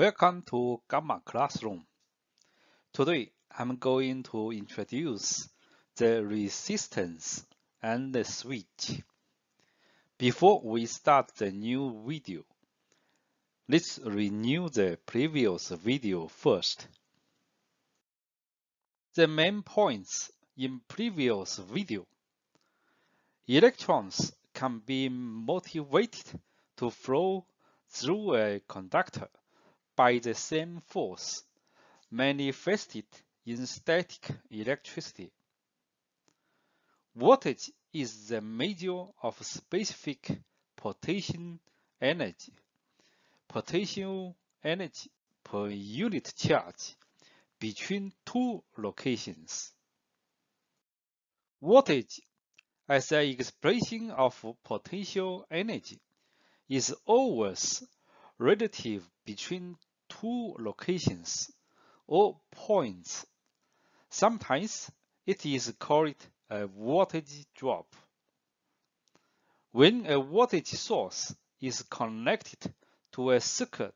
Welcome to Gamma Classroom. Today, I'm going to introduce the resistance and the switch. Before we start the new video, let's renew the previous video first. The main points in previous video. Electrons can be motivated to flow through a conductor by the same force manifested in static electricity. Voltage is the measure of specific potential energy, potential energy per unit charge between two locations. Voltage as an expression of potential energy is always relative between two locations or points. Sometimes it is called a voltage drop. When a voltage source is connected to a circuit,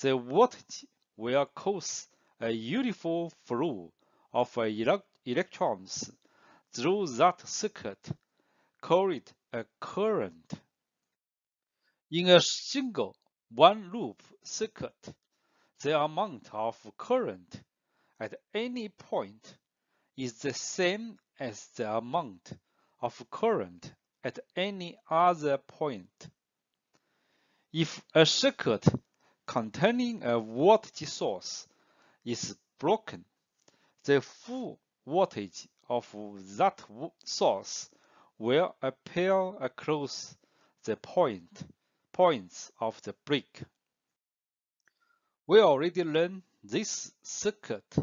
the voltage will cause a uniform flow of electrons through that circuit, called a current. In a single one-loop circuit, the amount of current at any point is the same as the amount of current at any other point. If a circuit containing a voltage source is broken, the full voltage of that source will appear across the point points of the brick. We already learned this circuit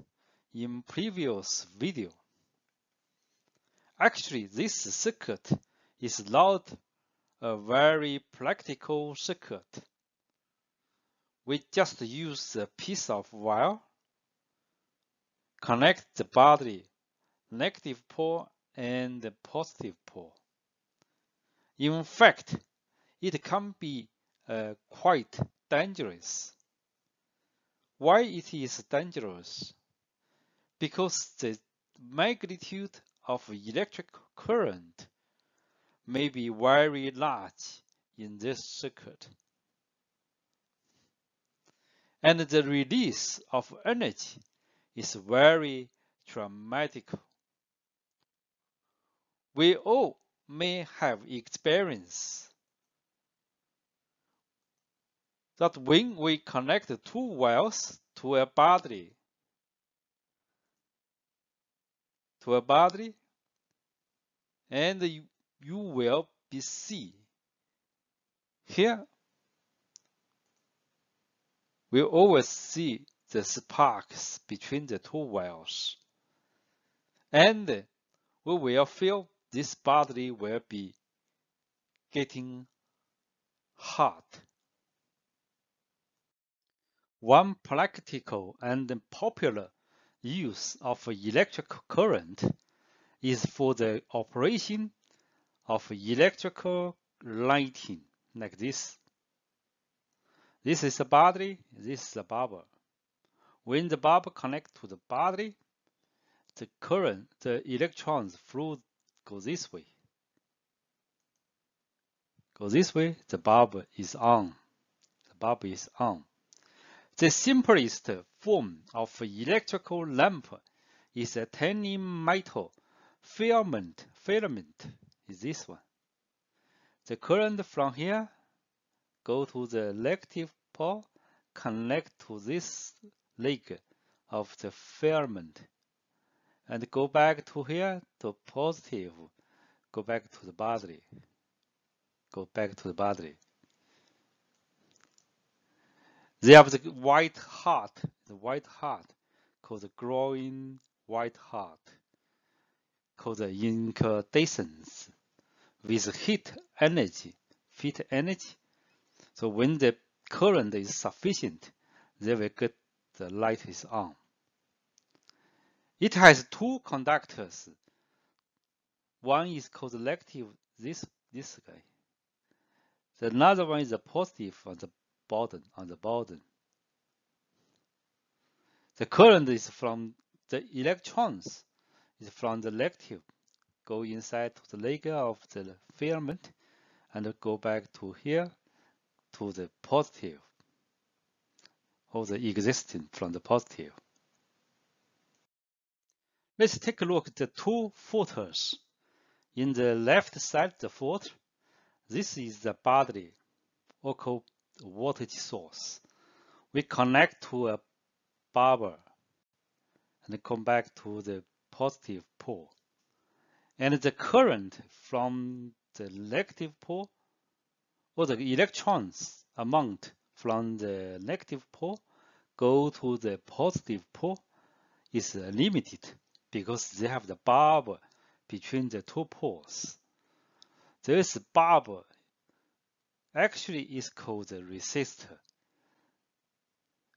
in previous video. Actually, this circuit is not a very practical circuit. We just use a piece of wire, connect the battery, negative pole and the positive pole. In fact, it can be uh, quite dangerous. Why it is dangerous? Because the magnitude of electric current may be very large in this circuit. And the release of energy is very dramatic. We all may have experienced that when we connect two wires to a battery, to a battery, and you, you will be see here we always see the sparks between the two wires and we will feel this battery will be getting hot one practical and popular use of electric current is for the operation of electrical lighting, like this. This is a battery, this is a bulb. When the bulb connects to the battery, the current, the electrons flow go this way. Go this way, the bulb is on. The bulb is on. The simplest form of electrical lamp is a tiny metal filament. Filament is this one. The current from here go to the negative pole, connect to this leg of the filament, and go back to here to positive, go back to the battery, go back to the battery. They have the white heart, the white heart called the glowing white heart, called the incandescence with heat energy, heat energy. So when the current is sufficient, they will get the light is on. It has two conductors. One is called negative, this this guy. The another one is the positive the bottom on the bottom. The current is from the electrons, is from the negative, go inside to the layer of the filament and go back to here to the positive or the existing from the positive. Let's take a look at the two filters. In the left side, the filter, this is the battery local voltage source. We connect to a barber and come back to the positive pole. And the current from the negative pole or the electrons amount from the negative pole go to the positive pole is limited because they have the bulb between the two poles. This bulb actually is called the resistor.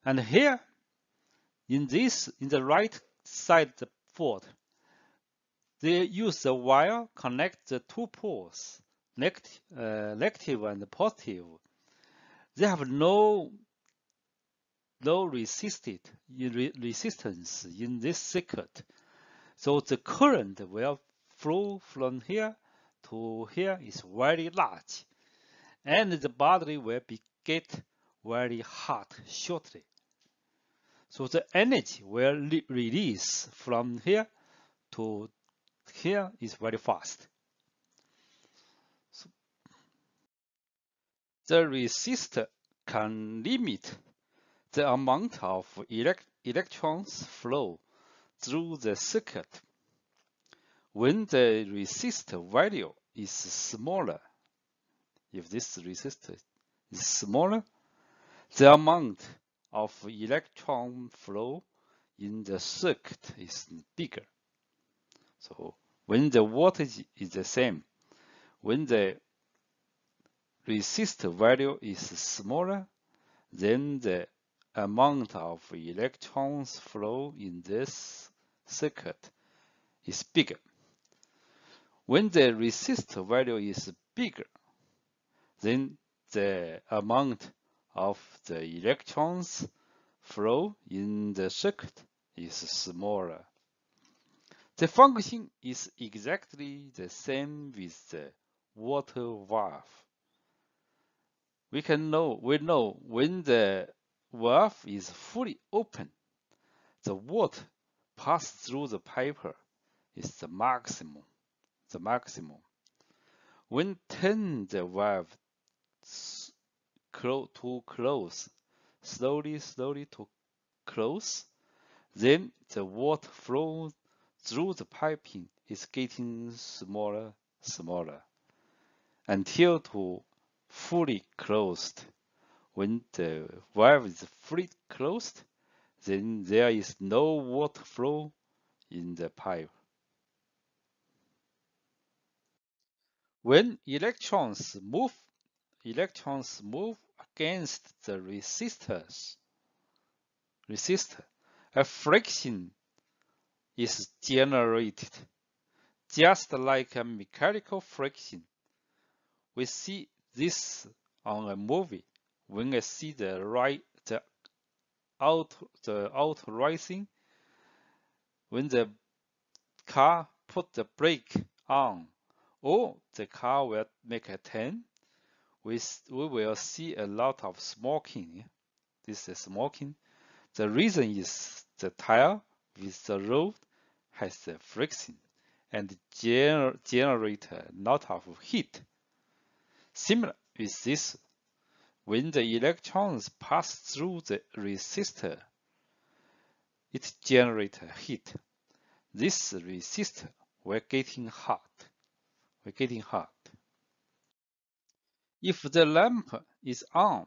And here, in this, in the right side the port, they use the wire connect the two poles, negative, uh, negative and positive. They have no no resisted resistance in this circuit. So the current will flow from here to here is very large and the battery will be get very hot shortly. So the energy will release from here to here is very fast. So the resistor can limit the amount of elect electrons flow through the circuit. When the resistor value is smaller, if this resistor is smaller, the amount of electron flow in the circuit is bigger. So when the voltage is the same, when the resistor value is smaller, then the amount of electrons flow in this circuit is bigger. When the resistor value is bigger, then the amount of the electrons flow in the circuit is smaller. The function is exactly the same with the water valve. We can know we know when the valve is fully open, the water passed through the pipe is the maximum. The maximum. When turn the valve to close, slowly, slowly to close, then the water flow through the piping is getting smaller, smaller, until to fully closed. When the valve is fully closed, then there is no water flow in the pipe. When electrons move, electrons move against the resistors, resistor, a friction is generated, just like a mechanical friction. We see this on a movie. When I see the right the out the out rising when the car put the brake on or the car will make a turn we, we will see a lot of smoking this is smoking the reason is the tire with the road has the friction and gener generate a lot of heat similar with this when the electrons pass through the resistor, it generates heat. This resistor will getting hot. We're getting hot. If the lamp is on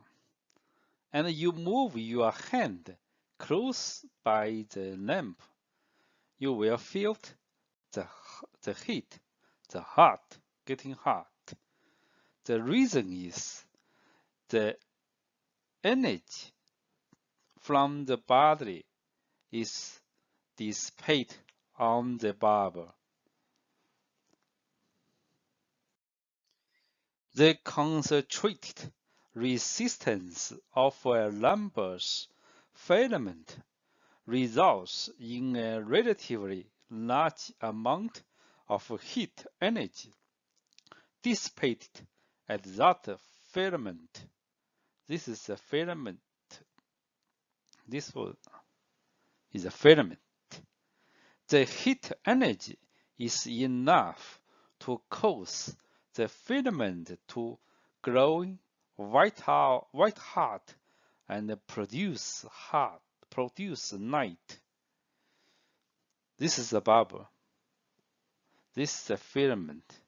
and you move your hand close by the lamp, you will feel the, the heat, the hot, getting hot. The reason is the energy from the battery is dissipated on the bulb. The concentrated resistance of a lump's filament results in a relatively large amount of heat energy dissipated at that filament. This is a filament. This one is a filament. The heat energy is enough to cause the filament to glow white hot, white hot and produce hot, produce light. This is the bubble. This is the filament.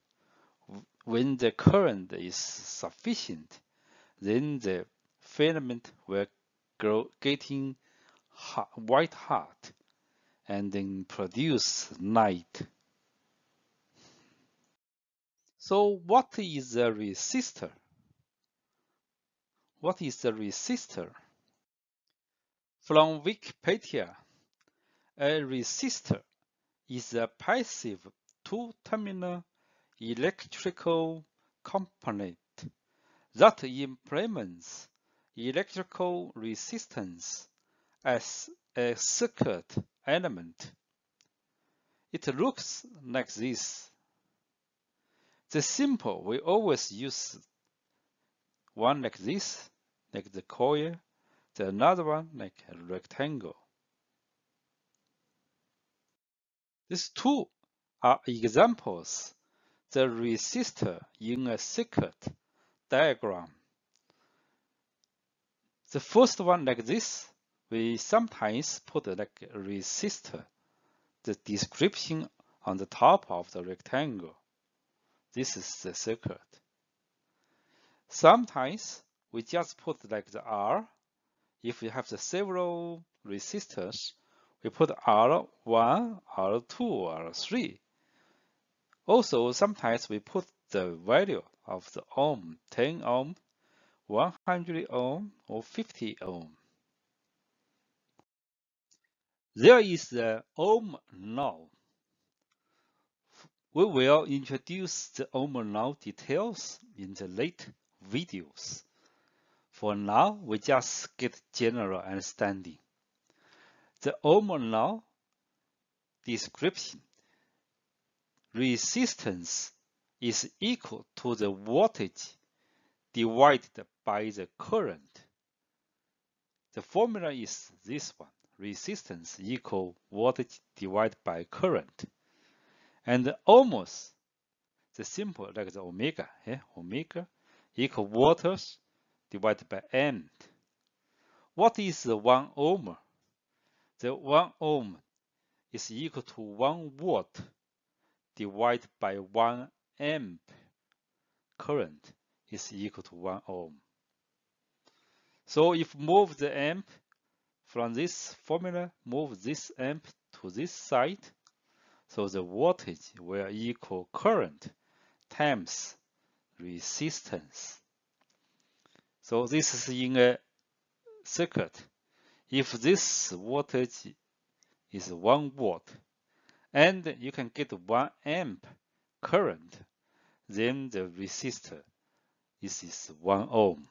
When the current is sufficient, then the filament will grow, getting hot, white hot and then produce light. So what is a resistor? What is a resistor? From Wikipedia, a resistor is a passive two-terminal electrical component that implements electrical resistance as a circuit element. It looks like this. The simple, we always use one like this, like the coil, the another one like a rectangle. These two are examples the resistor in a circuit diagram. The first one like this, we sometimes put like a resistor, the description on the top of the rectangle. This is the circuit. Sometimes we just put like the R. If we have the several resistors, we put R1, R2, R3. Also, sometimes we put the value of the ohm, 10 ohm, 100 ohm, or 50 ohm. There is the ohm law. We will introduce the ohm law details in the late videos. For now, we just get general understanding. The ohm law description resistance is equal to the voltage divided by the current. The formula is this one, resistance equal voltage divided by current. And almost the simple like the omega, eh? omega equal voltage divided by amp. What is the 1 ohm? The 1 ohm is equal to 1 watt divided by 1 amp current is equal to 1 ohm. So if move the amp from this formula, move this amp to this side, so the voltage will equal current times resistance. So this is in a circuit. If this voltage is 1 watt, and you can get 1 amp current, then the resistor is, is 1 ohm.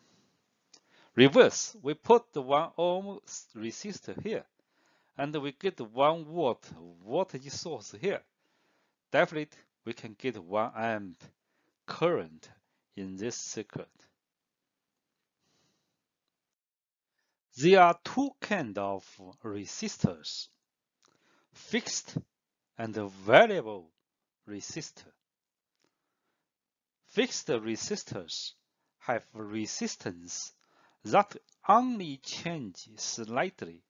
Reverse, we put the 1 ohm resistor here, and we get 1 watt voltage source here. Definitely, we can get 1 amp current in this circuit. There are two kinds of resistors, fixed and variable resistor. Fixed resistors have resistance that only change slightly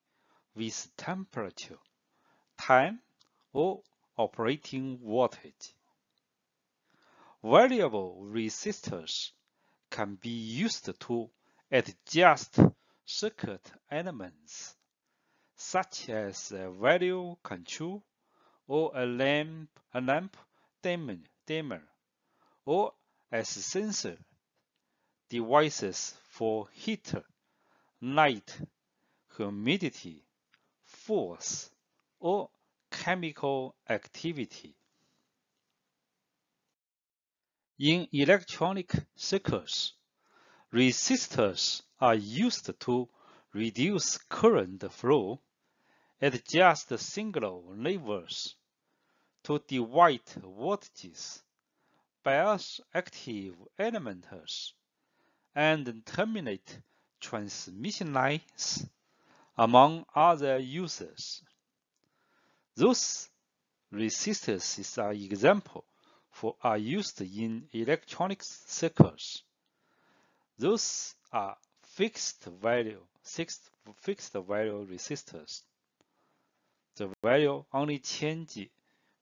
with temperature, time, or operating voltage. Variable resistors can be used to adjust circuit elements, such as a value control or a lamp, a lamp dimmer, dimmer or as sensor devices for heat, light, humidity, force, or chemical activity. In electronic circuits, resistors are used to reduce current flow adjust single levels to divide voltages, bias active elements, and terminate transmission lines, among other uses. Those resistors are example for are used in electronic circuits. Those are fixed value, fixed, fixed value resistors. The value only change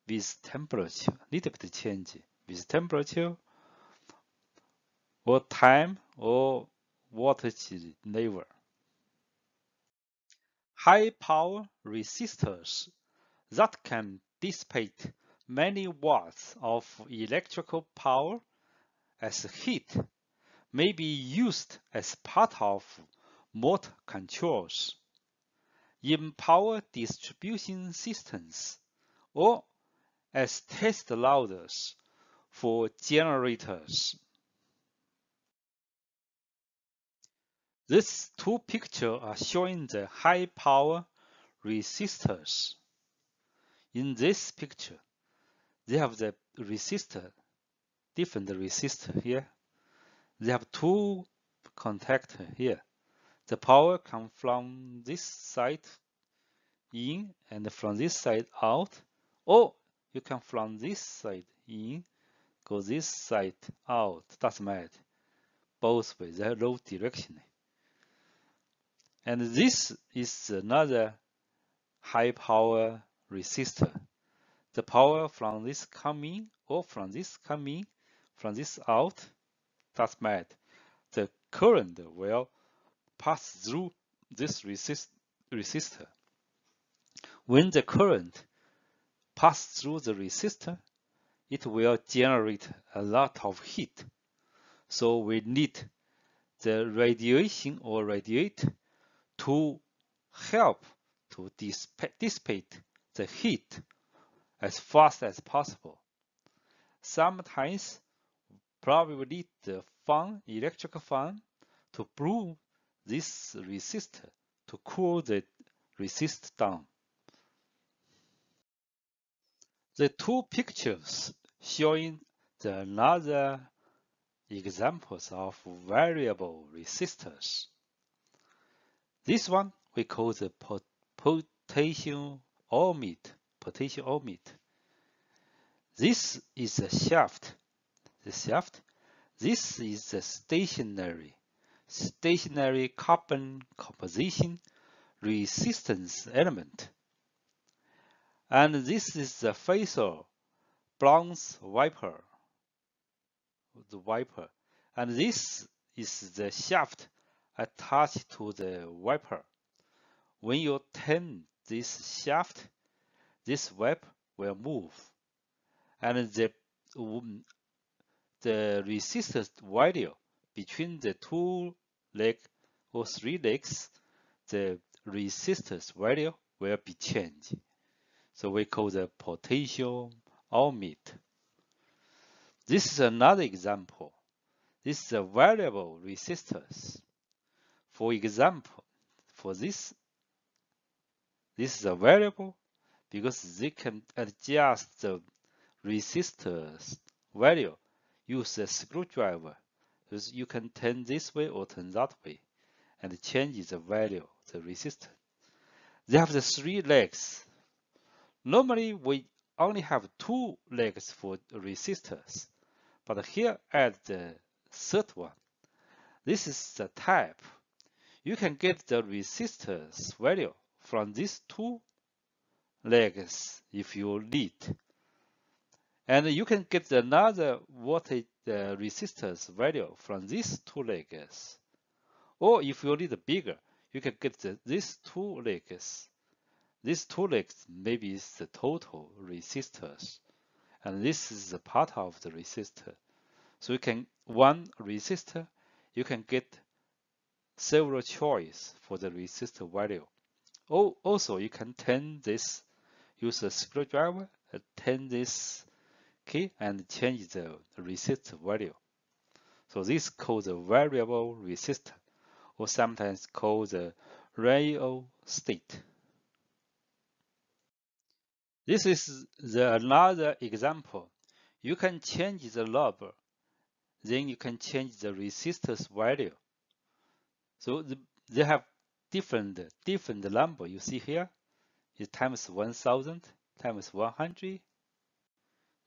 with temperature, little bit change with temperature or time or voltage level. High power resistors that can dissipate many watts of electrical power as heat may be used as part of motor controls in power distribution systems or as test loaders for generators. These two pictures are showing the high power resistors. In this picture, they have the resistor, different resistor here. They have two contactor here. The power comes from this side in and from this side out, or you can from this side in, go this side out. Doesn't matter. Both ways, they row direction. And this is another high power resistor. The power from this coming or from this coming, from this out, doesn't. The current will pass through this resist resistor. When the current pass through the resistor, it will generate a lot of heat. So we need the radiation or radiate to help to dissipate the heat as fast as possible. Sometimes probably the fan, electric fan, to blow this resistor to cool the resist down. The two pictures showing the another examples of variable resistors. This one we call the potassium ohmite. Potentiometer. This is the shaft. The shaft. This is the stationary, stationary carbon composition resistance element. And this is the phosphor bronze wiper. The wiper. And this is the shaft attached to the wiper. When you turn this shaft, this web will move, and the um, the resistance value between the two leg or three legs, the resistance value will be changed. So we call the potassium ohmite. This is another example. This is a variable resistance. For example, for this, this is a variable because they can adjust the resistors value use a screwdriver. Because you can turn this way or turn that way and change the value, the resistance. They have the three legs. Normally we only have two legs for resistors, but here add the third one. This is the type you can get the resistance value from these two legs if you need. And you can get another voltage uh, resistors value from these two legs. Or if you need bigger, you can get the, these two legs. These two legs maybe is the total resistors. And this is the part of the resistor. So you can, one resistor, you can get several choice for the resistor value. Oh, also, you can turn this, use a screwdriver, uh, turn this key and change the resistor value. So this called the variable resistor, or sometimes called the real state. This is the another example. You can change the knob, then you can change the resistance value. So the, they have different different number. You see here is times 1000 times 100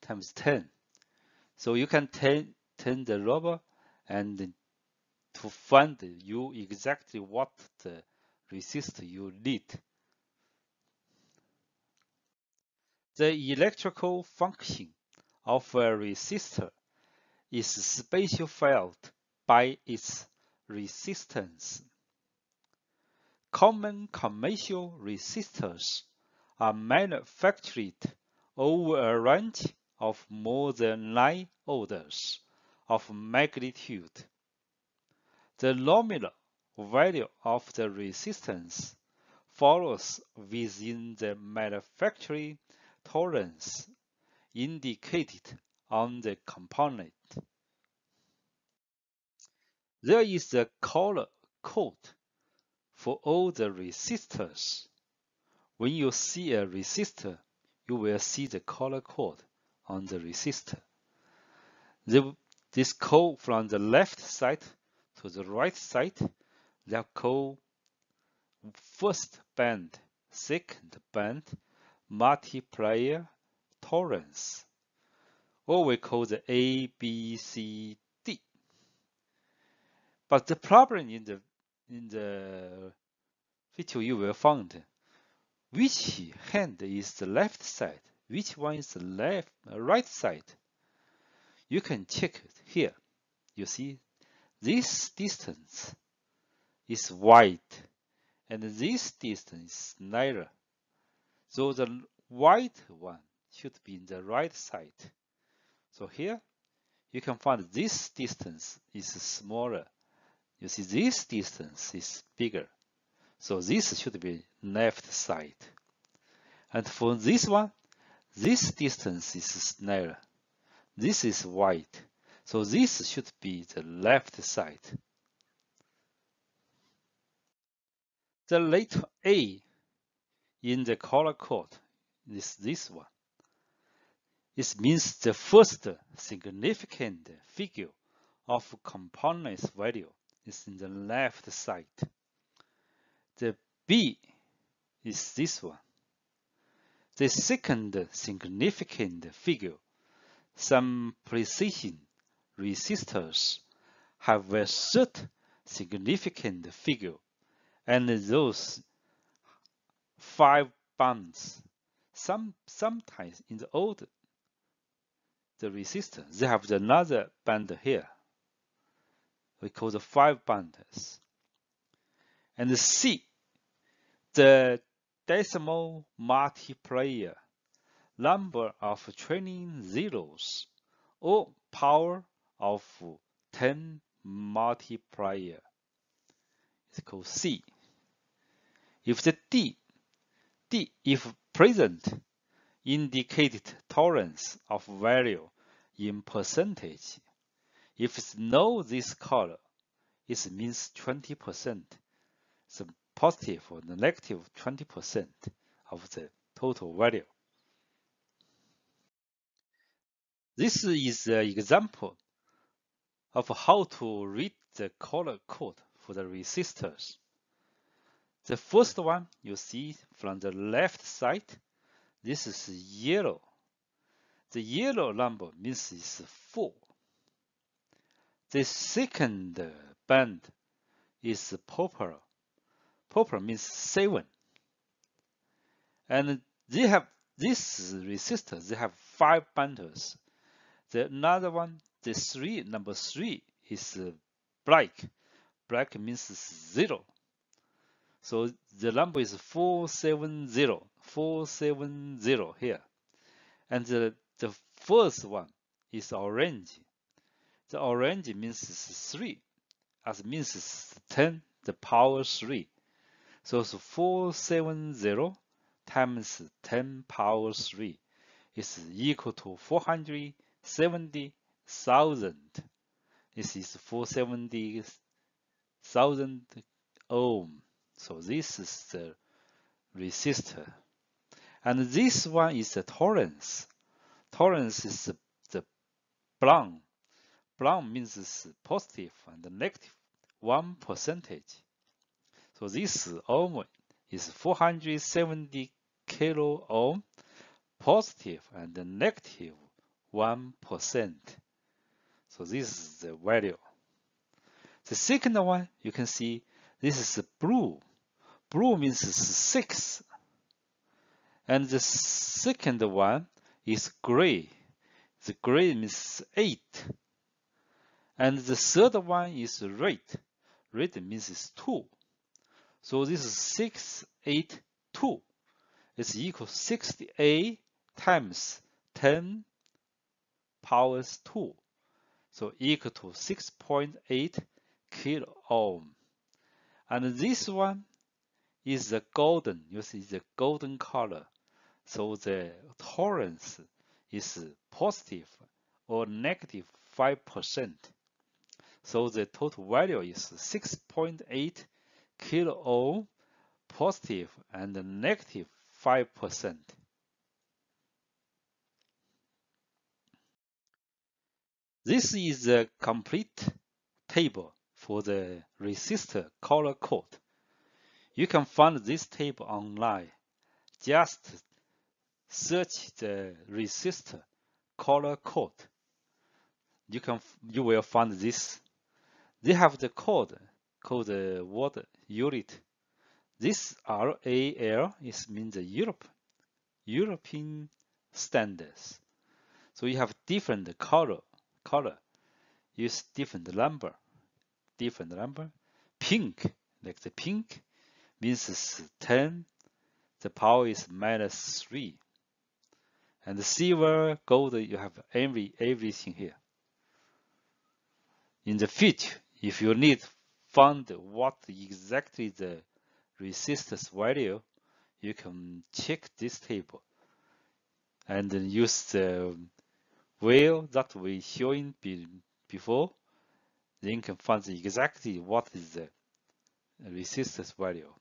times 10. So you can turn, turn the rubber and to find you exactly what the resistor you need. The electrical function of a resistor is specified by its resistance. Common commercial resistors are manufactured over a range of more than nine orders of magnitude. The nominal value of the resistance follows within the manufacturing tolerance indicated on the component. There is a color code for all the resistors. When you see a resistor, you will see the color code on the resistor. The, this code from the left side to the right side, they are called first band, second band, multiplier, tolerance, or we call the A, B, C. But the problem in the in the video you will find which hand is the left side, which one is the left uh, right side. You can check it here. You see this distance is wide and this distance is narrow. So the wide one should be in the right side. So here you can find this distance is smaller. You see this distance is bigger. So this should be left side. And for this one, this distance is narrow. This is wide. So this should be the left side. The letter A in the color code is this one. It means the first significant figure of component's value is in the left side. The B is this one. The second significant figure, some precision resistors have a third significant figure, and those five bands. Some sometimes in the old the resistor, they have another band here. We call the five bands. And the C, the decimal multiplier, number of trailing zeros, or power of 10 multiplier. It's called C. If the D, D if present, indicated tolerance of value in percentage. If it's no this color, it means 20%. So positive or negative 20% of the total value. This is an example of how to read the color code for the resistors. The first one you see from the left side, this is yellow. The yellow number means it's 4. The second band is purple. Purple means 7. And they have this resistor, they have five bundles. The another one, the three, number three is uh, black. Black means zero. So the number is 470, 470 here. And the, the first one is orange. The orange means 3, as means 10, the power 3. So it's 470 times 10 power 3 is equal to 470,000. This is 470,000 ohm. So this is the resistor. And this one is the tolerance. Tolerance is the, the brown. Brown means positive and negative one percentage. So this ohm is 470 kilo ohm positive and negative 1. So this is the value. The second one, you can see this is blue. Blue means 6. And the second one is gray. The gray means 8. And the third one is rate. Rate means it's 2. So this is 682. It's equal 68 times 10 powers 2. So equal to 6.8 kilo ohm. And this one is the golden, you see the golden color. So the tolerance is positive or negative 5%. So the total value is 6.8 kilo ohm positive and negative 5%. This is the complete table for the resistor color code. You can find this table online. Just search the resistor color code. You can you will find this. They have the code called the uh, word unit. This RAL is means the Europe European standards. So you have different color color. Use different number different number. Pink like the pink means it's 10 the power is minus 3 and the silver gold you have every everything here. In the future if you need find what exactly the resistance value you can check this table and then use the wheel that we showing be, before, then you can find exactly what is the resistance value.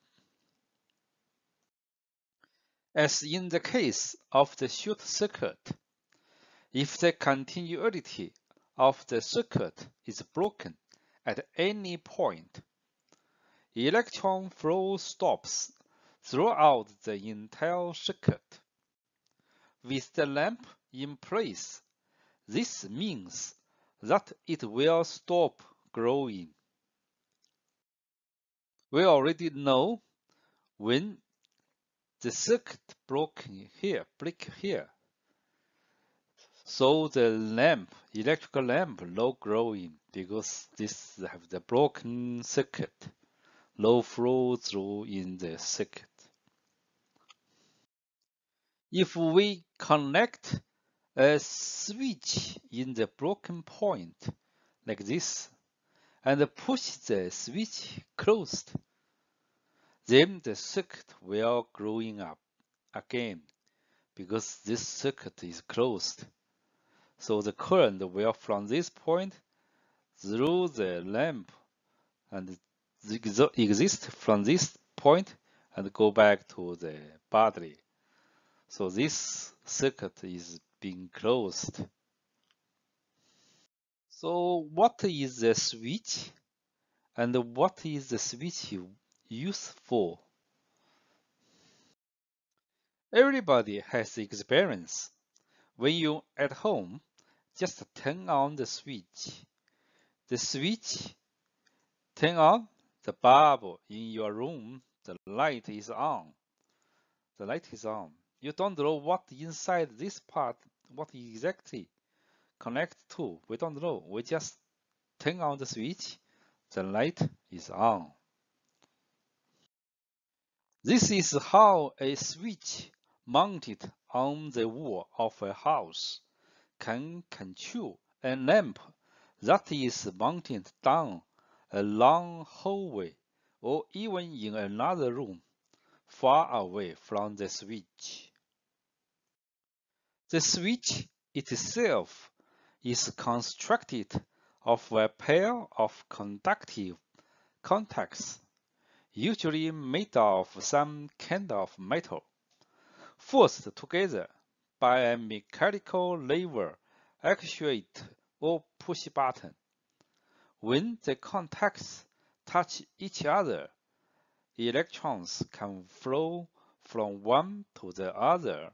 As in the case of the short circuit, if the continuity of the circuit is broken at any point, electron flow stops throughout the entire circuit. With the lamp in place, this means that it will stop growing. We already know when the circuit broke here, break here. So the lamp, electrical lamp, low growing because this have the broken circuit, low flow through in the circuit. If we connect a switch in the broken point like this and push the switch closed. Then the circuit will growing up again because this circuit is closed. So the current will from this point through the lamp and exist from this point and go back to the battery. So this circuit is being closed. So what is the switch and what is the switch used for? Everybody has experience. When you at home, just turn on the switch. The switch turn on the bulb in your room. The light is on. The light is on. You don't know what inside this part what exactly connect to, we don't know. We just turn on the switch, the light is on. This is how a switch mounted on the wall of a house can control a lamp that is mounted down a long hallway or even in another room far away from the switch. The switch itself is constructed of a pair of conductive contacts, usually made of some kind of metal, forced together by a mechanical lever, actuate, or push button. When the contacts touch each other, electrons can flow from one to the other,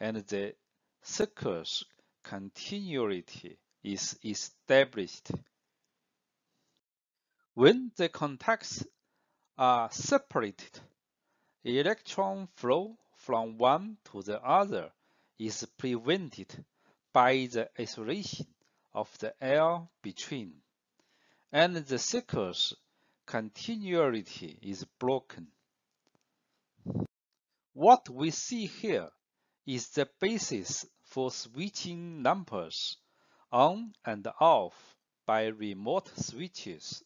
and the circuit's continuity is established. When the contacts are separated, electron flow from one to the other is prevented by the isolation of the air between, and the circuit's continuity is broken. What we see here is the basis for switching numbers on and off by remote switches.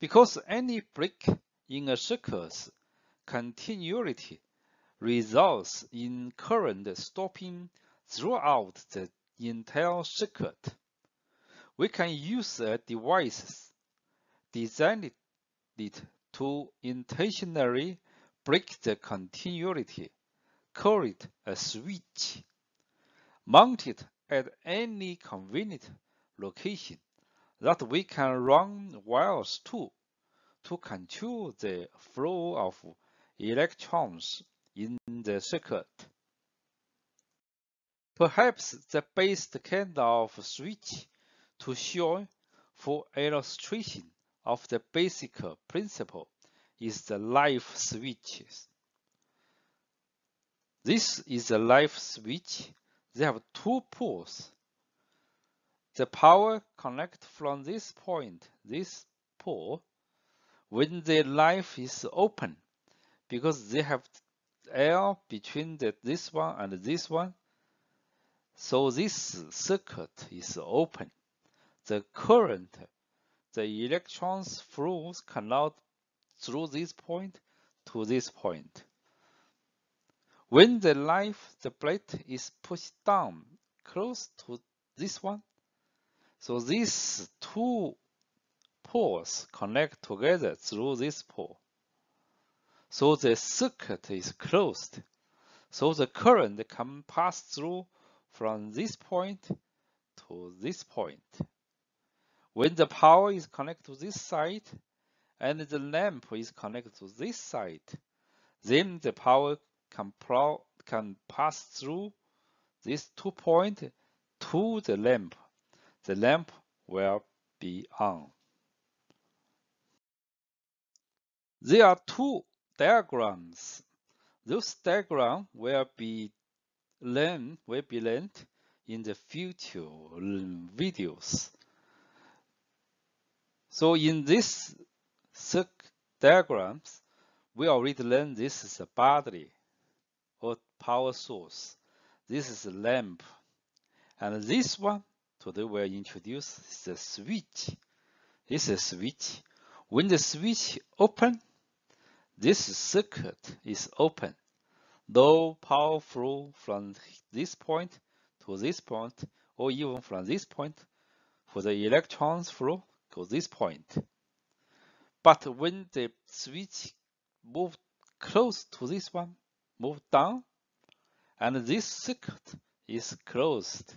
Because any break in a circuit's continuity results in current stopping throughout the entire circuit, we can use a device designed to intentionally break the continuity, call it a switch, mounted at any convenient location that we can run wires to to control the flow of electrons in the circuit. Perhaps the best kind of switch to show for illustration of the basic principle is the knife switches. This is a knife switch. They have two poles the power connect from this point, this pole, when the knife is open, because they have air between the, this one and this one. So this circuit is open. The current, the electrons flows cannot through this point to this point. When the knife, the plate is pushed down close to this one, so these two poles connect together through this pole. So the circuit is closed. So the current can pass through from this point to this point. When the power is connected to this side and the lamp is connected to this side, then the power can, can pass through these two point to the lamp the lamp will be on. There are two diagrams. Those diagrams will be learned, will be learned in the future videos. So in this diagrams, we already learned this is a battery or power source. This is a lamp. And this one Today we'll introduce the switch. This is a switch. When the switch open, this circuit is open. No power flow from this point to this point, or even from this point for the electrons flow to this point. But when the switch move close to this one, move down, and this circuit is closed.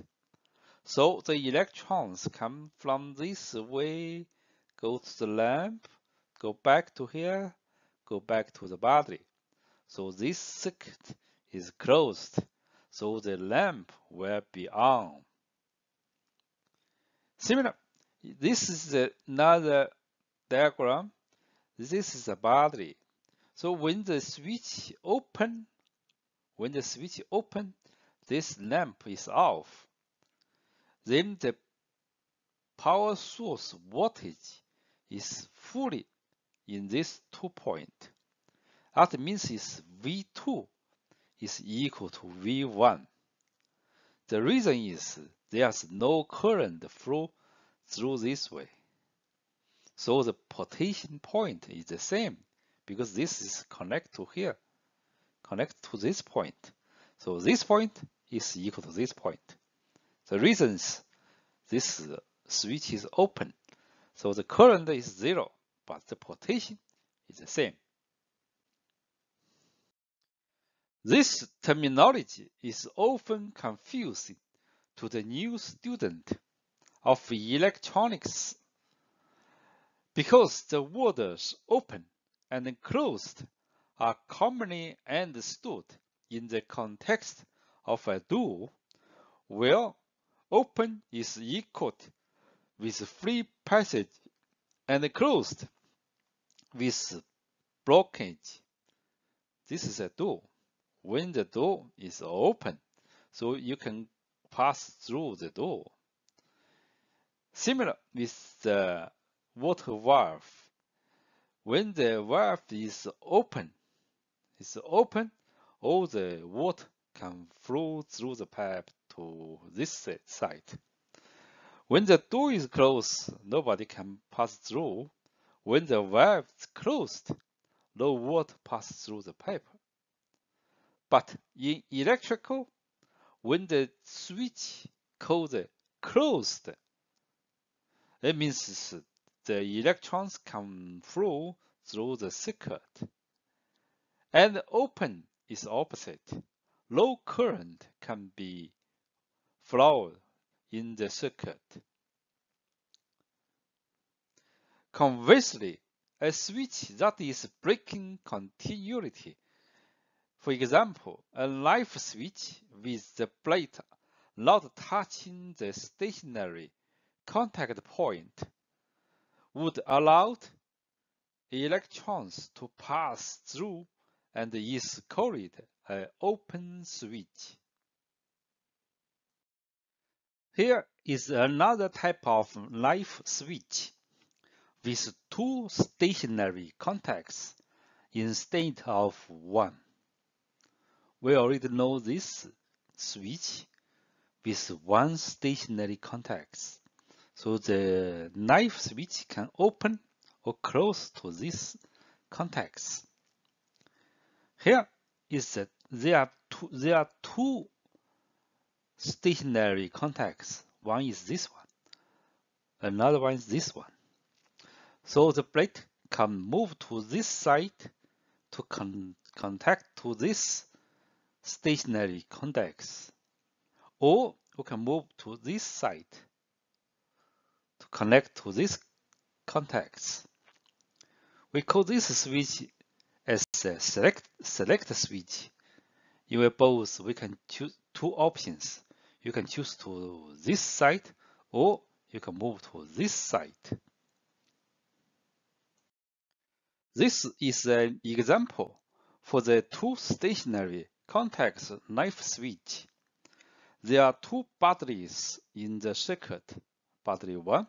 So the electrons come from this way, go to the lamp, go back to here, go back to the battery. So this circuit is closed, so the lamp will be on. Similar, this is another diagram. This is a battery. So when the switch open, when the switch open, this lamp is off. Then the power source voltage is fully in this two point. That means is V2 is equal to V1. The reason is there's no current flow through this way. So the potential point is the same because this is connect to here, connect to this point. So this point is equal to this point. The reasons this switch is open, so the current is zero, but the potential is the same. This terminology is often confusing to the new student of electronics because the words open and closed are commonly understood in the context of a door, where open is equal with free passage and closed with blockage. This is a door. When the door is open, so you can pass through the door. Similar with the water valve. When the valve is open, is open, all the water can flow through the pipe to this side. When the door is closed, nobody can pass through. When the valve is closed, no water passes through the pipe. But in electrical, when the switch code closed, it means the electrons can flow through the circuit. And open is opposite. Low current can be flowed in the circuit. Conversely, a switch that is breaking continuity, for example, a knife switch with the plate not touching the stationary contact point, would allow electrons to pass through and is called an open switch. Here is another type of knife switch with two stationary contacts instead of one. We already know this switch with one stationary contact. So the knife switch can open or close to these contacts. Here is that there are two, there are two stationary contacts. One is this one, another one is this one. So the plate can move to this side to con contact to this stationary contacts, or we can move to this side to connect to these contacts. We call this switch as a select, select switch. In both, we can choose two options. You can choose to this side or you can move to this side. This is an example for the two stationary contacts knife switch. There are two batteries in the circuit, battery 1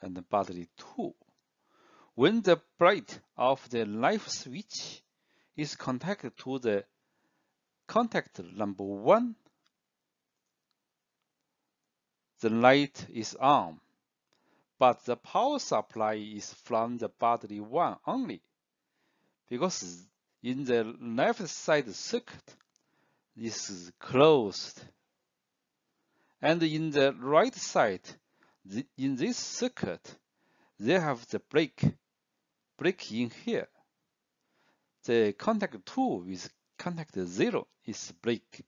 and battery 2. When the plate of the knife switch is connected to the contact number 1, the light is on, but the power supply is from the battery 1 only, because in the left side circuit, this is closed and in the right side, the, in this circuit, they have the break, break in here. The contact 2 with contact 0 is break.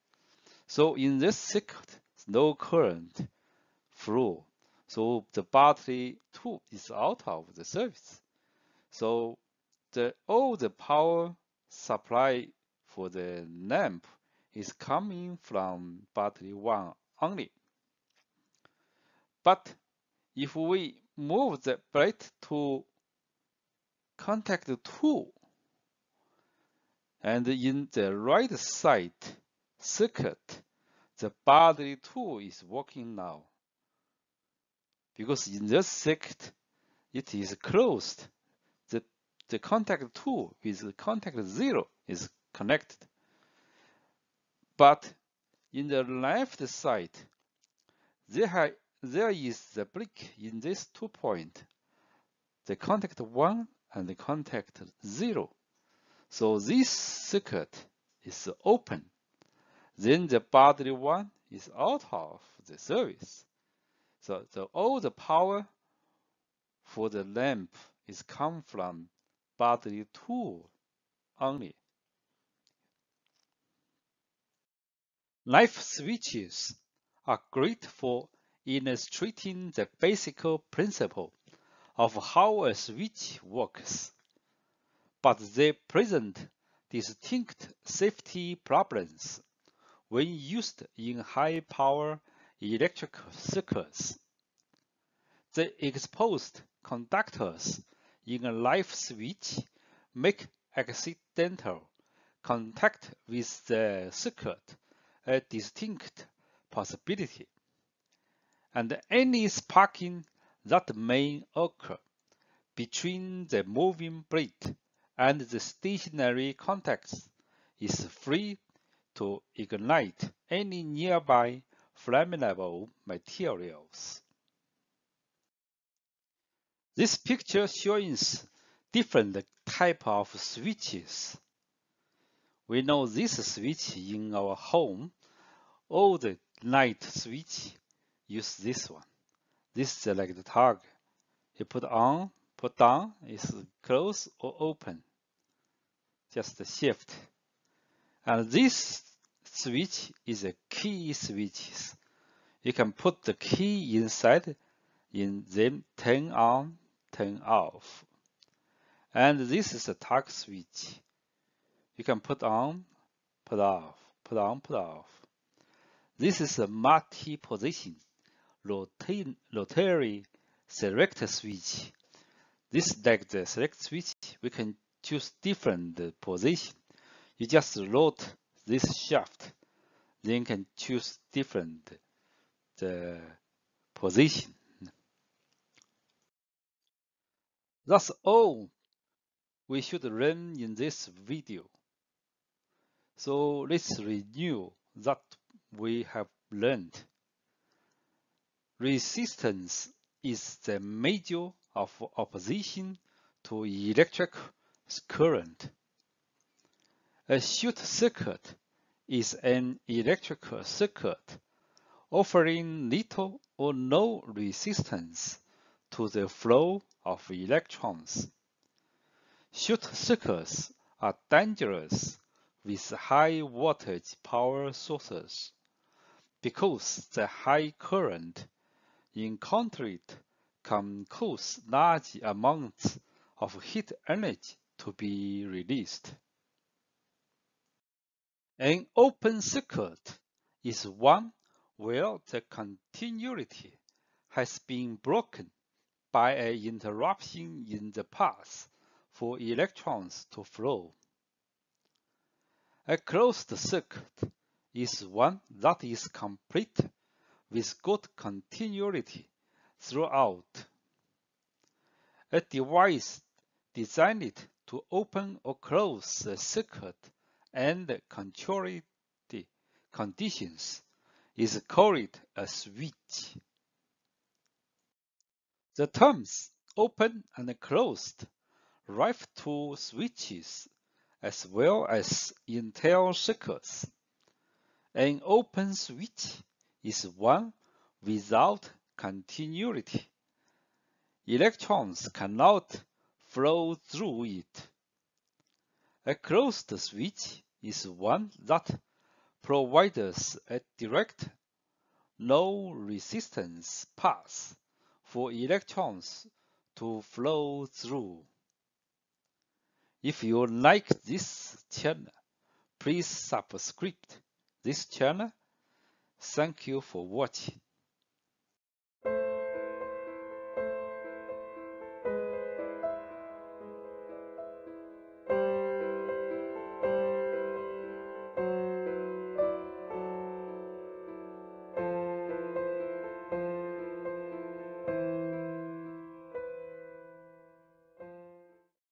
So in this circuit, no current flow. So the battery 2 is out of the service. So the all the power supply for the lamp is coming from battery 1 only. But if we move the plate to contact 2 and in the right side circuit, the battery 2 is working now. Because in this circuit, it is closed. The, contact 2 with contact 0 is connected. But in the left side, there, there is the break in these two points, the contact 1 and the contact 0. So this circuit is open. Then the battery 1 is out of the service. So the, all the power for the lamp is come from battery 2 only. Knife switches are great for illustrating the basic principle of how a switch works, but they present distinct safety problems when used in high-power electrical circuits. The exposed conductors in a knife switch make accidental contact with the circuit a distinct possibility, and any sparking that may occur between the moving plate and the stationary contacts is free to ignite any nearby flammable materials. This picture shows different type of switches. We know this switch in our home, the light switch use this one. This is like the toggle. You put on, put down, is close or open. Just shift. And this switch is a key switch. You can put the key inside in them turn on, turn off. And this is a toggle switch. You can put on, put off, put on, put off. This is a multi-position rotary select switch. This like the select switch, we can choose different position. You just rotate this shaft, then can choose different the position. That's all oh, we should learn in this video. So let's renew that we have learned. Resistance is the measure of opposition to electric current. A short circuit is an electrical circuit offering little or no resistance to the flow of electrons. Short circuits are dangerous with high voltage power sources because the high current encountered can cause large amounts of heat energy to be released. An open circuit is one where the continuity has been broken by an interruption in the path for electrons to flow. A closed circuit is one that is complete with good continuity throughout. A device designed to open or close the circuit and control the conditions is called a switch. The terms open and closed refer to switches as well as entire circuits. An open switch is one without continuity. Electrons cannot flow through it. A closed switch is one that provides a direct, low resistance path for electrons to flow through. If you like this channel, please subscribe this channel. Thank you for watching.